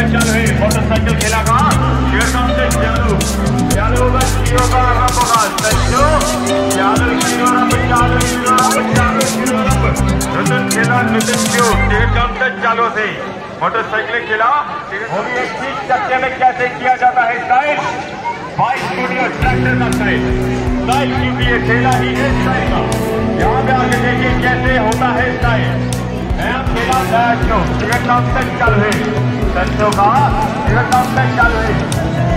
Motorcycle खेला चालू चालू मोटरसाइकिल खेला चक्के में कैसे किया जाता है स्टाइल बाइक स्टूडियो ट्रैक्टर का स्टाइल भी एक खेला ही है स्टाइल का। यहाँ पे आके देखिए कैसे होता है स्टाइल नया खेला क्यों? टिकट काउंटर चालू है संतों का टिकट काउंटर चालू है